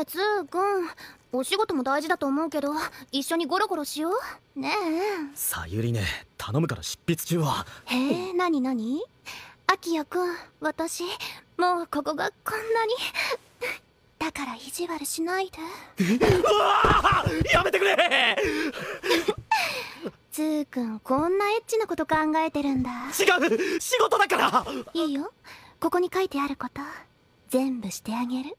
えつーくんお仕事も大事だと思うけど一緒にゴロゴロしよう。ねえ。さゆりね頼むから執筆中は。へえなになに？あきやくん私もうここがこんなにだから意地悪しないで。うわやめてくれ！つーくんこんなエッチなこと考えてるんだ。違う仕事だから。いいよ。ここに書いてあること全部してあげる。